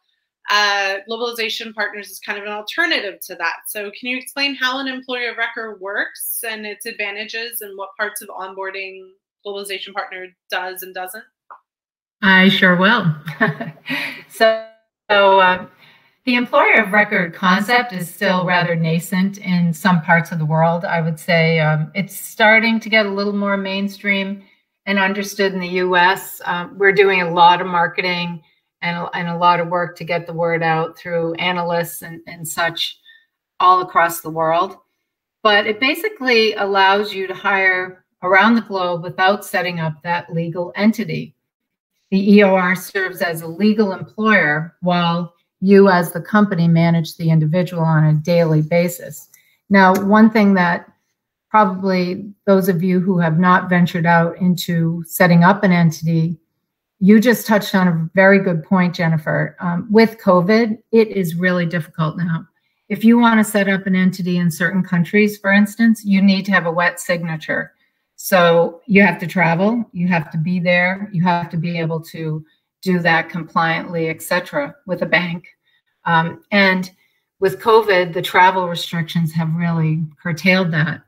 uh, globalization partners is kind of an alternative to that. So, can you explain how an employer of record works and its advantages, and what parts of onboarding globalization partner does and doesn't? I sure will. so, <laughs> so uh, the employer of record concept is still rather nascent in some parts of the world. I would say um, it's starting to get a little more mainstream and understood in the US. Um, we're doing a lot of marketing and, and a lot of work to get the word out through analysts and, and such all across the world. But it basically allows you to hire around the globe without setting up that legal entity. The EOR serves as a legal employer while you, as the company, manage the individual on a daily basis. Now, one thing that probably those of you who have not ventured out into setting up an entity, you just touched on a very good point, Jennifer. Um, with COVID, it is really difficult now. If you want to set up an entity in certain countries, for instance, you need to have a wet signature. So you have to travel, you have to be there, you have to be able to do that compliantly, etc., with a bank. Um, and with COVID, the travel restrictions have really curtailed that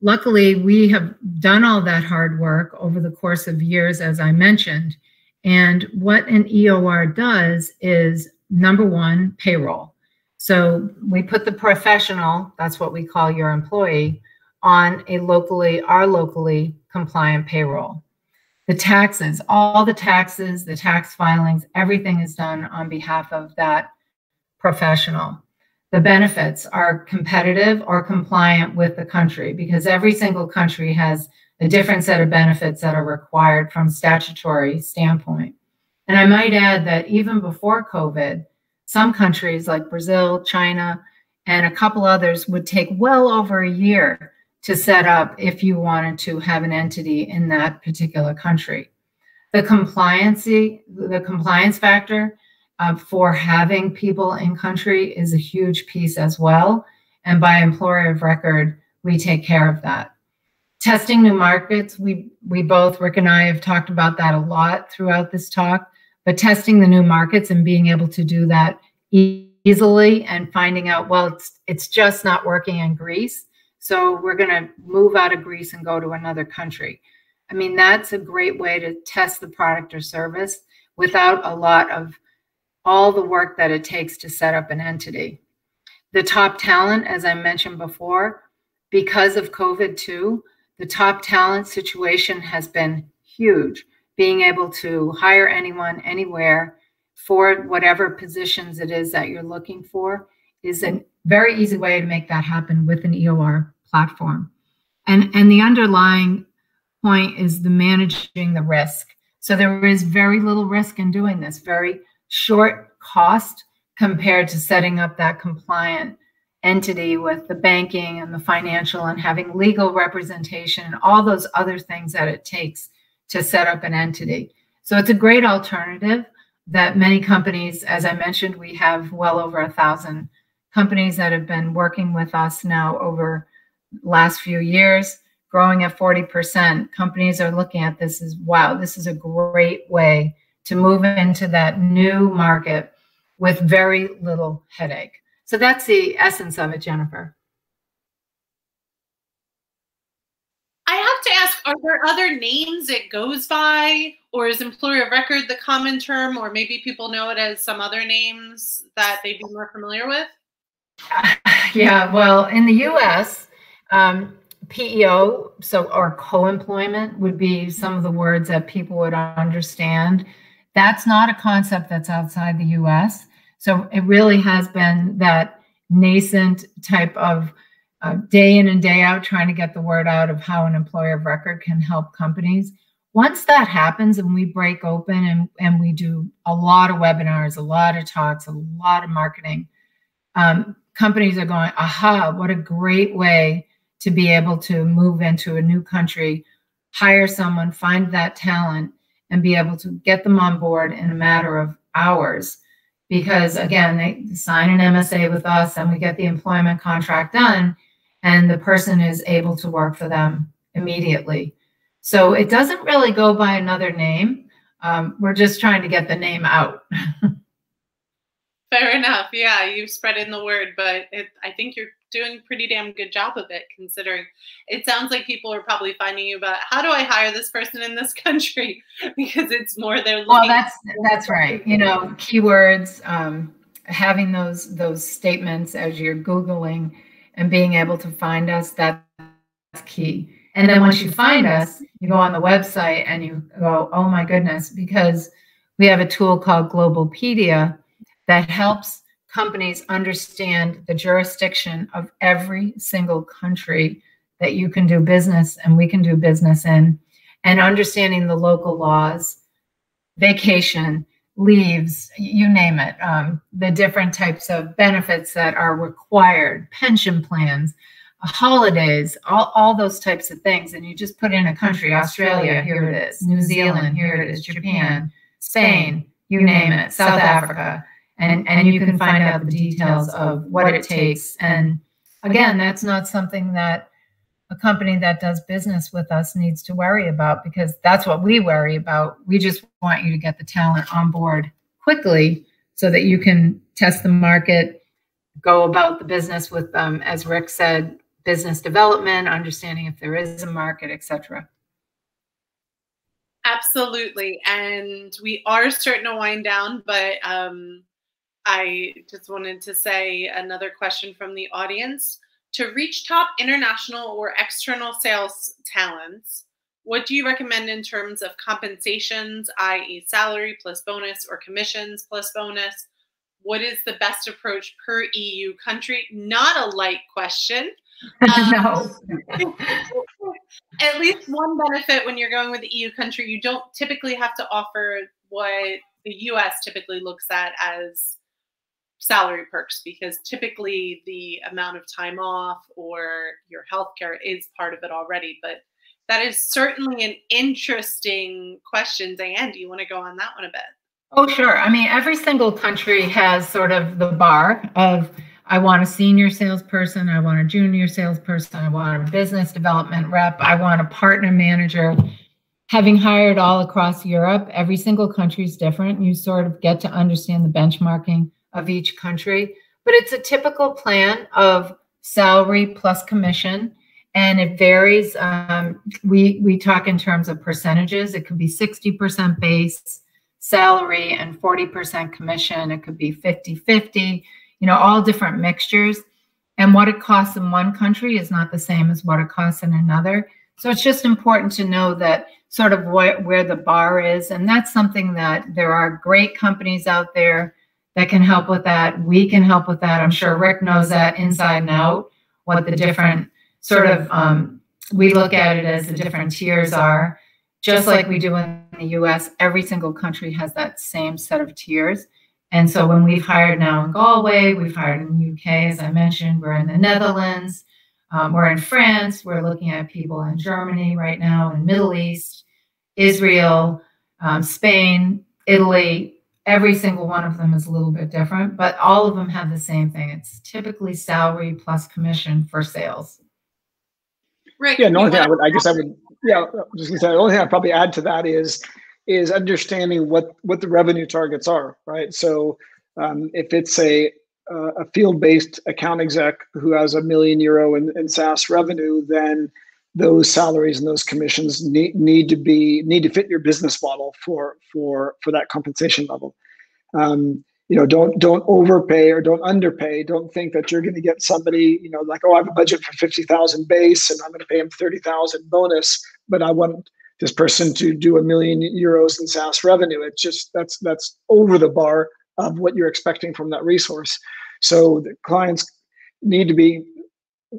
luckily, we have done all that hard work over the course of years, as I mentioned. And what an EOR does is number one, payroll. So we put the professional, that's what we call your employee, on a locally, our locally compliant payroll. The taxes, all the taxes, the tax filings, everything is done on behalf of that professional the benefits are competitive or compliant with the country because every single country has a different set of benefits that are required from statutory standpoint. And I might add that even before COVID, some countries like Brazil, China, and a couple others would take well over a year to set up if you wanted to have an entity in that particular country. The compliancy, the compliance factor uh, for having people in country is a huge piece as well. And by employer of record, we take care of that. Testing new markets, we, we both, Rick and I, have talked about that a lot throughout this talk. But testing the new markets and being able to do that e easily and finding out, well, it's, it's just not working in Greece. So we're going to move out of Greece and go to another country. I mean, that's a great way to test the product or service without a lot of all the work that it takes to set up an entity. The top talent, as I mentioned before, because of COVID too, the top talent situation has been huge. Being able to hire anyone anywhere for whatever positions it is that you're looking for is a very easy way to make that happen with an EOR platform. And, and the underlying point is the managing the risk. So there is very little risk in doing this, very short cost compared to setting up that compliant entity with the banking and the financial and having legal representation and all those other things that it takes to set up an entity. So it's a great alternative that many companies, as I mentioned, we have well over a thousand companies that have been working with us now over last few years, growing at 40%. Companies are looking at this as wow, this is a great way to move into that new market with very little headache. So that's the essence of it, Jennifer. I have to ask, are there other names it goes by? Or is employer of record the common term? Or maybe people know it as some other names that they'd be more familiar with? <laughs> Yeah, well, in the US, um, PEO, so or co-employment would be some of the words that people would understand. That's not a concept that's outside the US. So it really has been that nascent type of uh, day in and day out trying to get the word out of how an employer of record can help companies. Once that happens and we break open and, and we do a lot of webinars, a lot of talks, a lot of marketing, um, companies are going, aha, what a great way to be able to move into a new country, hire someone, find that talent, and be able to get them on board in a matter of hours because again, they sign an MSA with us and we get the employment contract done and the person is able to work for them immediately. So it doesn't really go by another name. Um, we're just trying to get the name out. <laughs> Fair enough. Yeah, you've spread in the word, but it, I think you're doing a pretty damn good job of it considering it sounds like people are probably finding you about how do I hire this person in this <laughs> country? Because it's more they're well that's that's right. You know keywords um, having those those statements as you're googling and being able to find us that's key. And then once you find us you go on the website and you go oh my goodness because we have a tool called globalpedia that helps companies understand the jurisdiction of every single country that you can do business and we can do business in, and understanding the local laws, vacation, leaves, you name it, um, the different types of benefits that are required, pension plans, holidays, all, all those types of things. And you just put in a country, Australia, here it is, New Zealand, here it is, Japan, Spain, you name it, South Africa and and you can find out the details of what it takes. And again that's not something that a company that does business with us needs to worry about because that's what we worry about. We just want you to get the talent on board quickly so that you can test the market go about the business with um, as rick said business development understanding if there is a market etc absolutely. And we are starting to wind down but um, I just wanted to say another question from the audience. To reach top international or external sales talents, what do you recommend in terms of compensations, i.e., salary plus bonus or commissions plus bonus? What is the best approach per EU country? Not a light question. <laughs> Um, no. <laughs> at least one benefit when you're going with the EU country, you don't typically have to offer what the US typically looks at as salary perks because typically the amount of time off or your health care is part of it already. But that is certainly an interesting question. Diane, do you want to go on that one a bit? Oh, sure. I mean, every single country has sort of the bar of I want a senior salesperson, I want a junior salesperson, I want a business development rep, I want a partner manager. Having hired all across Europe, every single country is different. You sort of get to understand the benchmarking of each country, but it's a typical plan of salary plus commission, and it varies. Um, we we talk in terms of percentages. It could be sixty percent base salary and forty percent commission. It could be 50-50. you know, all different mixtures. And what it costs in one country is not the same as what it costs in another. So it's just important to know that sort of wh- where the bar is. And that's something that there are great companies out there that can help with that. We can help with that. I'm sure Rick knows that inside and out, what the different sort of, um, we look at it as the different tiers are. Just like we do in the US, every single country has that same set of tiers. And so when we've hired now in Galway, we've hired in the UK, as I mentioned, we're in the Netherlands, um, we're in France, we're looking at people in Germany right now, in Middle East, Israel, um, Spain, Italy. Every single one of them is a little bit different, but all of them have the same thing. It's typically salary plus commission for sales. Right. Yeah. The only thing I would, I guess I would, yeah, just gonna say, the only thing I'd probably add to that is is understanding what what the revenue targets are, right? So um, if it's a uh, a field-based account exec who has a million euro in, in SaaS revenue, then those salaries and those commissions need, need to be need to fit your business model for for for that compensation level. Um, you know, don't don't overpay or don't underpay. Don't think that you're going to get somebody, you know, like oh, I have a budget for fifty thousand base and I'm going to pay him thirty thousand bonus, but I want this person to do a million euros in SaaS revenue. It's just that's that's over the bar of what you're expecting from that resource. So the clients need to be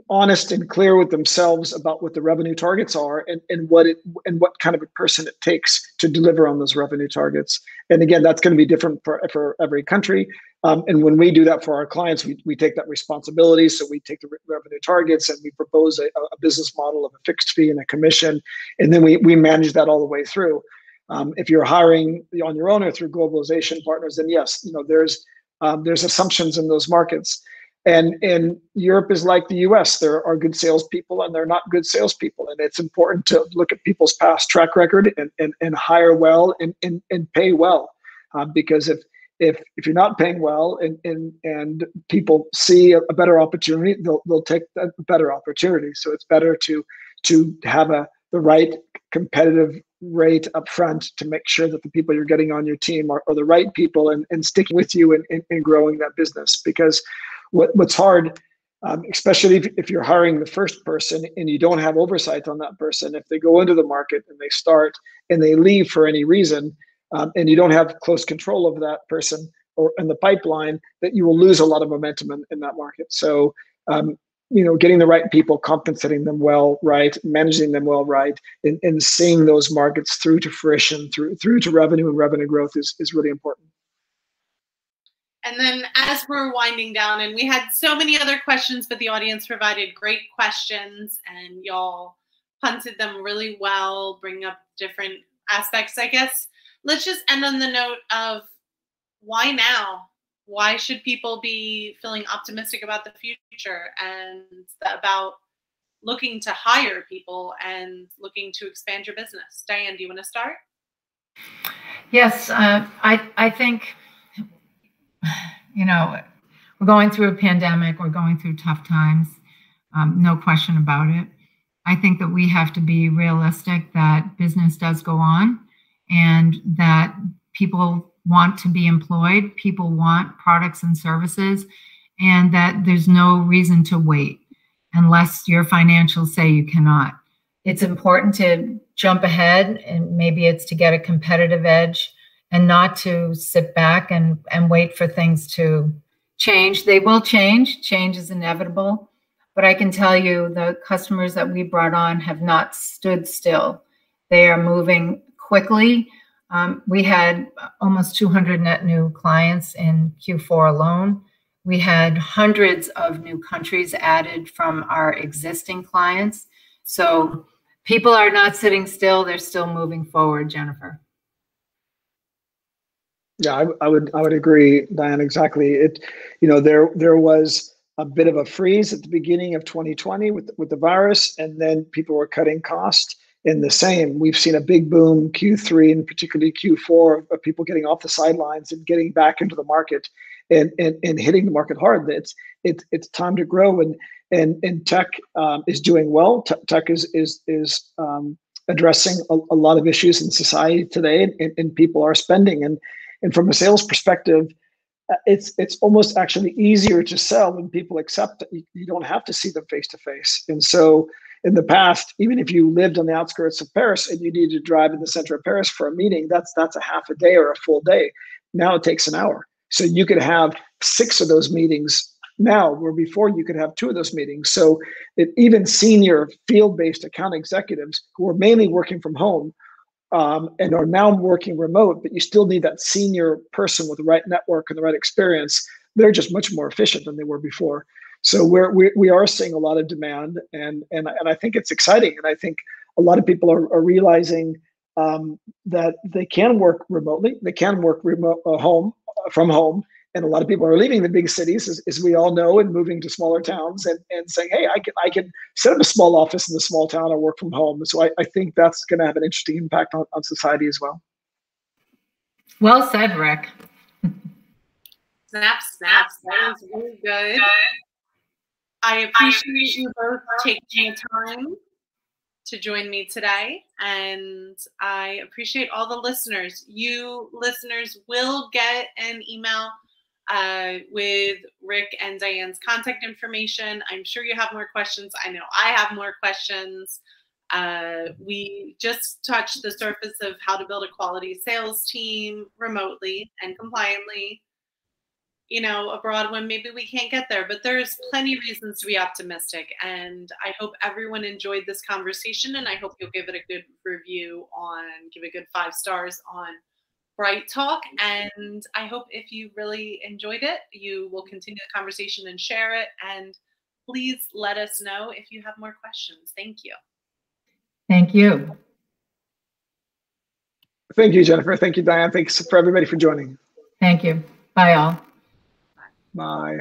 honest and clear with themselves about what the revenue targets are and, and what it and what kind of a person it takes to deliver on those revenue targets. And again, that's going to be different for, for every country. Um, and when we do that for our clients, we, we take that responsibility. So we take the re- revenue targets and we propose a, a, business model of a fixed fee and a commission. And then we, we manage that all the way through. Um, if you're hiring on your own or through globalization partners, then yes, you know, there's um, there's assumptions in those markets. And Europe is like the US. There are good salespeople and there are not good salespeople. And it's important to look at people's past track record and, and, and hire well and, and, and pay well. Uh, because if if if you're not paying well and and, and people see a, a better opportunity, they'll they'll take that better opportunity. So it's better to to have a the right competitive rate up front to make sure that the people you're getting on your team are, are the right people and, and stick with you in, in, in growing that business because what, what's hard, um, especially if, if you're hiring the first person and you don't have oversight on that person, if they go into the market and they start and they leave for any reason, um, and you don't have close control of that person or in the pipeline, that you will lose a lot of momentum in, in that market. So, um, you know, getting the right people, compensating them well, right, managing them well, right, and, and seeing those markets through to fruition, through through to revenue and revenue growth is is really important. And then as we're winding down, and we had so many other questions, but the audience provided great questions and y'all punted them really well, bring up different aspects. I guess let's just end on the note of why now? Why should people be feeling optimistic about the future and about looking to hire people and looking to expand your business? Diane, do you want to start? Yes, uh, I I think you know, we're going through a pandemic, we're going through tough times, um, no question about it. I think that we have to be realistic that business does go on and that people want to be employed, people want products and services, and that there's no reason to wait unless your financials say you cannot. It's important to jump ahead, and maybe it's to get a competitive edge and not to sit back and, and wait for things to change. They will change, change is inevitable. But I can tell you the customers that we brought on have not stood still. They are moving quickly. Um, we had almost 200 net new clients in Q4 alone. We had hundreds of new countries added from our existing clients. So people are not sitting still, they're still moving forward, Jennifer. Yeah, I, I, would I would agree, Diane. Exactly. It, you know, there there was a bit of a freeze at the beginning of 2020 with with the virus, and then people were cutting costs. In the same, we've seen a big boom Q3 and particularly Q4 of people getting off the sidelines and getting back into the market and and, and hitting the market hard. It's it's it's time to grow and and and tech um, is doing well. T- tech is is is um, addressing a, a, lot of issues in society today, and, and people are spending and and from a sales perspective, uh, it's it's almost actually easier to sell when people accept that you, you don't have to see them face to face. And so in the past, even if you lived on the outskirts of Paris and you needed to drive in the center of Paris for a meeting, that's that's a half a day or a full day. Now it takes an hour. So you could have six of those meetings now, where before you could have two of those meetings. So it, even senior field-based account executives who are mainly working from home um, and are now working remote, but you still need that senior person with the right network and the right experience. They're just much more efficient than they were before. So we're, we, we are seeing a lot of demand, and and and I think it's exciting, and I think a lot of people are, are realizing um, that they can work remotely, they can work remote uh, home uh, from home, and a lot of people are leaving the big cities, as, as, we all know, and moving to smaller towns and, and saying, hey, I can I can set up a small office in the small town and work from home. So I, I think that's going to have an interesting impact on, on society as well. Well said, Rick. Snap, snap. That was really good. I appreciate you both taking the time to join me today. And I appreciate all the listeners. You listeners will get an email uh, with Rick and Diane's contact information. I'm sure you have more questions. I know I have more questions. Uh, we just touched the surface of how to build a quality sales team remotely and compliantly. You know, abroad when maybe we can't get there, but there's plenty reasons to be optimistic. And I hope everyone enjoyed this conversation, and I hope you'll give it a good review on, give a good five stars on BrightTalk. And I hope if you really enjoyed it, you will mm-hmm. continue the conversation and share it. And please let us know if you have more questions. Thank you. Thank you. Thank you, Jennifer. Thank you, Diane. Thanks for everybody for joining. Thank you. Bye, all. Bye.